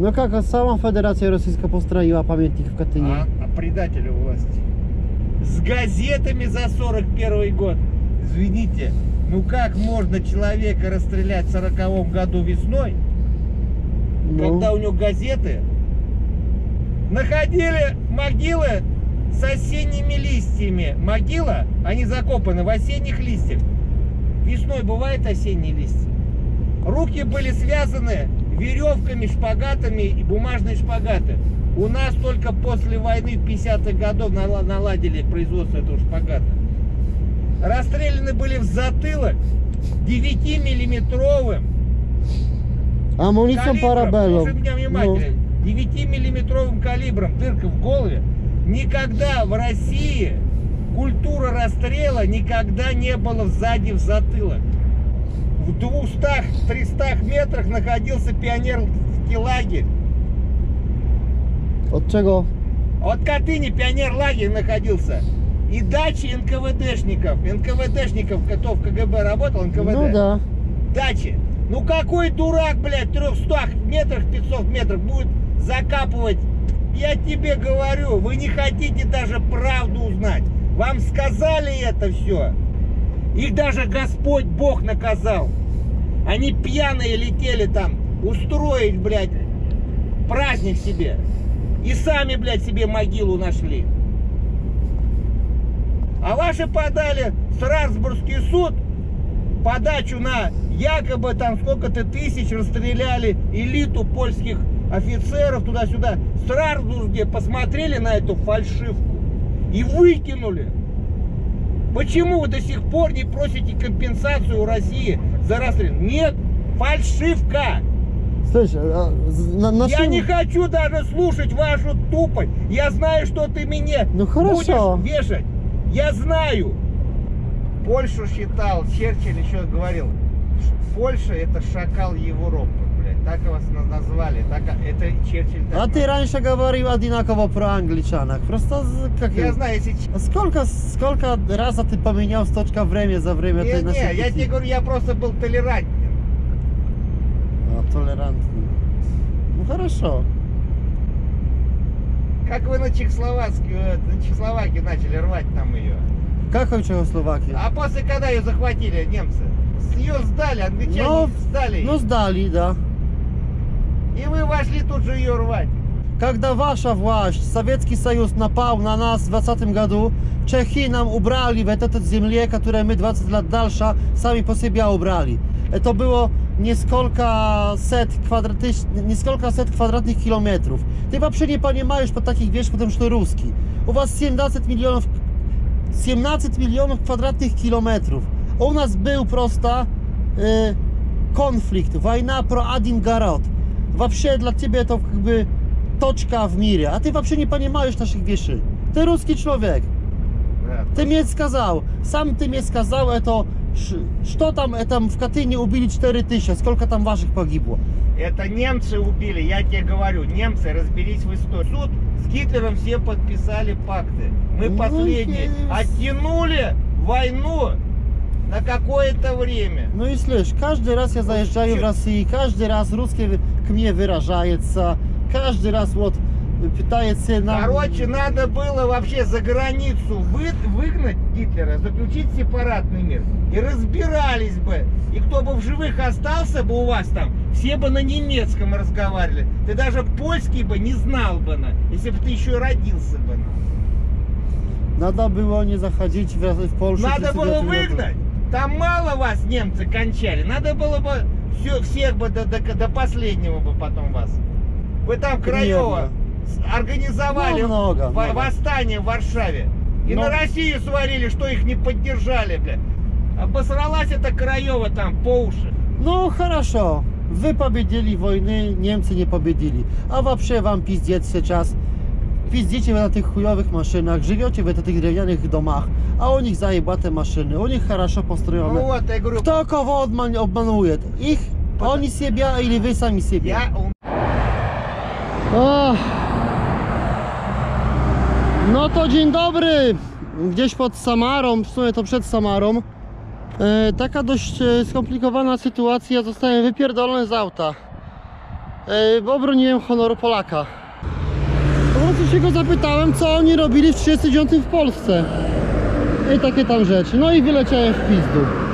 No как, а сама Федерация Российская построила памятник в Катыни. А, а предателю власти. С газетами за 41 год. Извините, ну как можно человека расстрелять в 40 году весной, Ну, когда у него газеты находили могилы с осенними листьями. Могила, они закопаны в осенних листьях. Весной бывает осенние листья. Руки были связаны веревками, шпагатами и бумажные шпагаты. У нас только после войны в 50-х годов нала- наладили производство этого шпагата. Расстреляны были в затылок 9-миллиметровым Амуницион калибром, парабеллум. Ну, внимательно, 9-миллиметровым калибром, дырка в голове. Никогда в России культура расстрела никогда не было сзади в затылок. В 200-300 метрах находился пионерский лагерь. От czego? От Катыни пионер-лагерь находился. И дачи НКВДшников. НКВДшников, кто в КГБ работал, НКВД. Ну да. дачи. Ну какой дурак, блядь, в 300 метрах, 500 метрах будет закапывать? Я тебе говорю, вы не хотите даже правду узнать. Вам сказали это все. Их даже Господь Бог наказал. Они пьяные летели там устроить, блядь, праздник себе. И сами, блядь, себе могилу нашли. А ваши подали в Страсбургский суд подачу на якобы там сколько-то тысяч расстреляли элиту польских офицеров туда-сюда. В Страсбурге посмотрели на эту фальшивку и выкинули. Почему вы до сих пор не просите компенсацию у России за расстрел? Нет, фальшивка. Слышь, а, на, на Я не хочу даже слушать вашу тупость. Я знаю, что ты мне Ну, хорошо. будешь вешать. Я знаю. Польшу считал, Черчилль еще говорил, Польша это шакал Европы. Так вас на- назвали. Так, это Черчилль так А ты раньше говорил одинаково про англичанах. Просто как... Я знаю, если... А Сколько, сколько раз ты поменял с точка времени за время Не, этой нашей не, я тебе говорю, я просто был толерантен. А, толерантный. Ну хорошо. Как вы на Чехословакию, э, на Чехословакию начали рвать там ее? Как у Чехословакии? А после когда ее захватили немцы? Ее сдали, англичане Ну, сдали. Ну сдали, да. И вы вошли тут же ее рвать. Когда ваша власть, Советский Союз напал на нас в 20 году, Чехи нам убрали в этот земле, которую мы 20 лет дальше сами по себе убрали. Это было несколько сет, квадратных, несколько сет квадратных километров. Ты вообще не понимаешь по таких вещах, потому что русский. У вас 17 миллионов, 17 миллионов квадратных километров. А у нас был просто э, конфликт, война про один город. Вообще для тебя это как бы точка в мире, а ты вообще не понимаешь наших вещей. Ты русский человек. Ты мне сказал, сам ты мне сказал это, что там, это в Катыни убили 4 тысячи, сколько там ваших погибло? Это немцы убили, я тебе говорю, немцы, разберись в истории. Суд с Гитлером все подписали пакты. Мы Ну, последние. Оттянули войну на какое-то время. Ну и слышь, каждый раз я заезжаю в чё? Россию, каждый раз русский к мне выражается, каждый раз вот пытается нам... Короче, надо было вообще за границу вы- выгнать Гитлера, заключить сепаратный мир. И разбирались бы. И кто бы в живых остался бы у вас там, все бы на немецком разговаривали. Ты даже польский бы не знал бы, на, если бы ты еще родился бы. на. Надо было не заходить в, в Польшу. Надо 39 было выгнать. Там мало вас немцы кончали. Надо было бы все, всех бы до, до- до последнего бы потом вас. Вы там Краева организовали Ну, много, во- много. восстание в Варшаве. И Ну. на Россию сварили, что их не поддержали, бля. Обосралась эта Краева там по уши. Ну хорошо, вы победили войны, немцы не победили. А вообще вам пиздец сейчас. Pizdziecie wy na tych chujowych maszynach, żywiocie wy na tych drewnianych domach, a u nich zajebate maszyny, u nich harasza postrojone. Kto kogo odman- obmanuje? Ich, oni siebie, ili wy sami siebie? Ja No to dzień dobry! Gdzieś pod Samarą, w sumie to przed Samarą. E, taka dość e, skomplikowana sytuacja, zostałem wypierdolony z auta. E, bo obroniłem honoru Polaka. Prostu się go zapytałem, co oni robili w 39 w Polsce. I takie tam rzeczy. No i wyleciałem w pizdu.